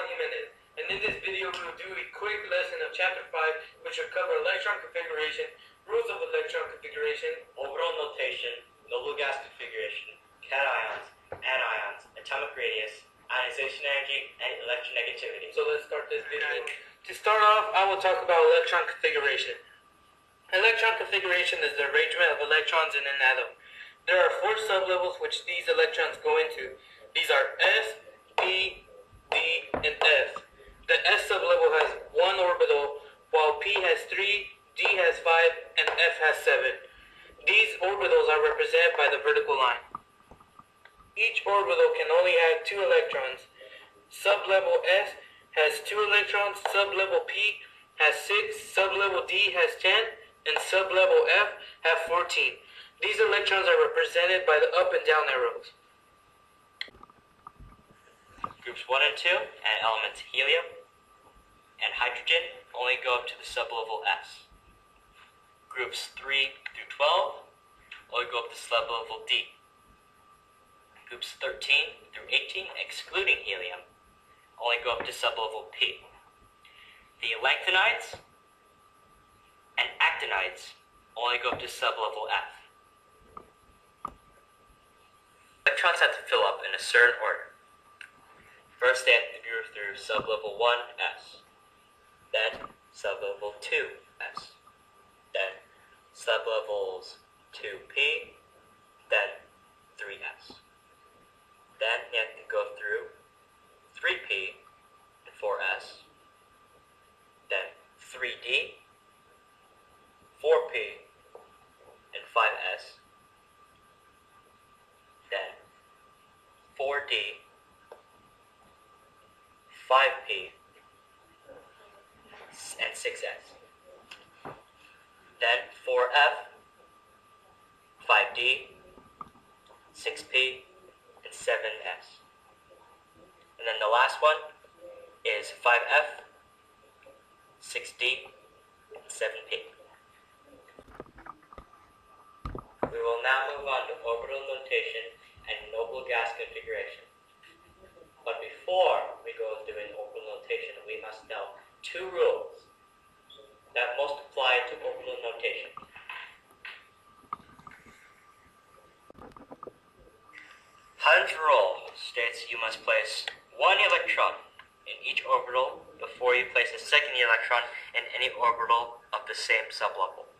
Juan Jimenez, and in this video we will do a quick lesson of Chapter 5, which will cover electron configuration, rules of electron configuration, orbital notation, noble gas configuration, cations, anions, atomic radius, ionization energy, and electronegativity. So let's start this video. To start off, I will talk about electron configuration. Electron configuration is the arrangement of electrons in an atom. There are four sublevels which these electrons go into. These are S, P, D, and F. The S sublevel has one orbital, while P has three, D has five, and F has seven. These orbitals are by the vertical line. Each orbital can only have two electrons. Sublevel S has two electrons, sublevel P has six, sublevel D has ten, and sublevel F have 14. These electrons are represented by the up and down arrows. Groups 1 and 2 and elements helium and hydrogen only go up to the sublevel S. Groups 3 through 12 only go up to sublevel D. Groups 13 through 18, excluding helium, only go up to sublevel P. The lanthanides and actinides only go up to sublevel F. Electrons have to fill up in a certain order. First, they have to go through sublevel 1s, then sublevel 2s, then sublevels 2p, then 3s. Then you to go through 3p and 4s, then 3d, 4p, and 5s, then 4d, 5p, and 6s. Then 4f, 5d, 6p, and 7s. And then the last one is 5f, 6d, and 7p. We will now move on to orbital notation and noble gas configuration. But before we go doing orbital notation, we must know two rules that most apply to orbital notation. Rule states you must place one electron in each orbital before you place a second electron in any orbital of the same sublevel.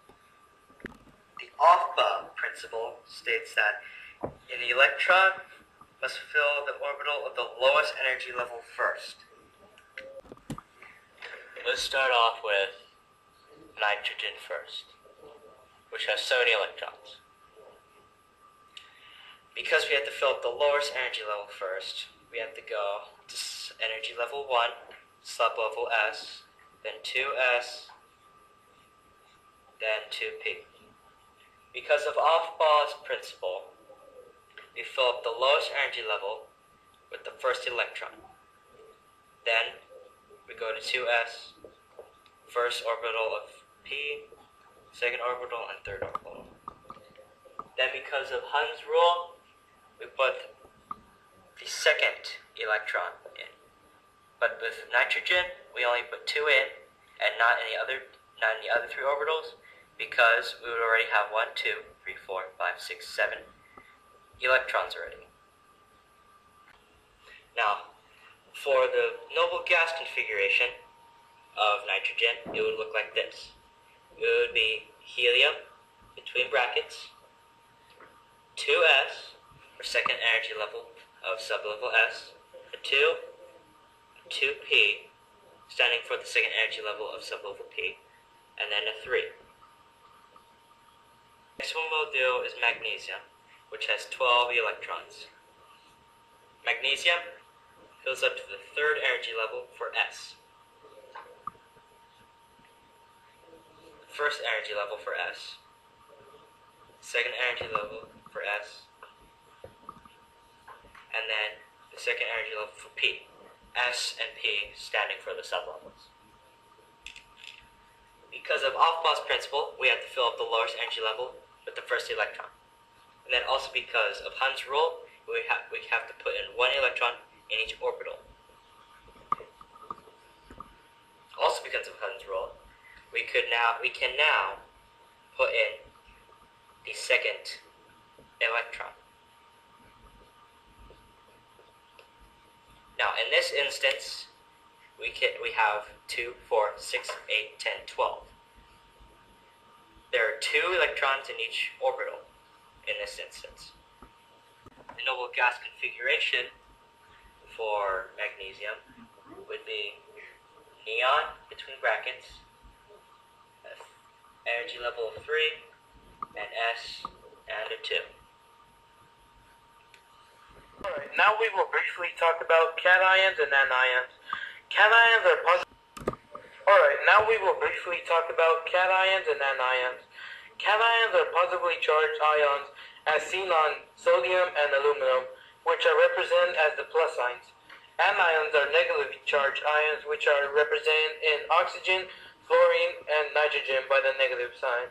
The Aufbau principle states that an electron must fill the orbital of the lowest energy level first. Let's start off with nitrogen first, which has 70 electrons. Because we have to fill up the lowest energy level first, we have to go to energy level 1, sublevel S, then 2S, then 2P. Because of Aufbau's principle, we fill up the lowest energy level with the first electron. Then we go to 2s, first orbital of p, second orbital, and third orbital. Then because of Hund's rule, we put the second electron in. But with nitrogen, we only put two in, and not any other, not any other three orbitals, because we would already have one, two, three, four, five, six, seven, electrons already. Now, for the noble gas configuration of nitrogen, it would look like this. It would be helium between brackets, 2s for second energy level of sublevel S, a 2, a 2p standing for the second energy level of sublevel P, and then a 3. Next one we'll do is magnesium which has 12 electrons. Magnesium fills up to the third energy level for S. First energy level for S. Second energy level for S. And then the second energy level for P. S and P standing for the sublevels. Because of Aufbau's principle, we have to fill up the lowest energy level with the first electron. And then also because of Hund's rule, we have, we have to put in one electron in each orbital. Also because of Hund's rule, we could now we can now put in the second electron. Now, in this instance, we can we have 2, 4, 6, 8, 10, 12. There are two electrons in each orbital in this instance. The noble gas configuration for magnesium would be neon between brackets, energy level of 3, and S and a 2. Alright, now we will briefly talk about cations and anions. Cations are positive. Alright, now we will briefly talk about cations and anions. Cations are positively charged ions as seen on sodium and aluminum, which are represented as the plus signs. Anions are negatively charged ions, which are represented in oxygen, fluorine, and nitrogen by the negative sign.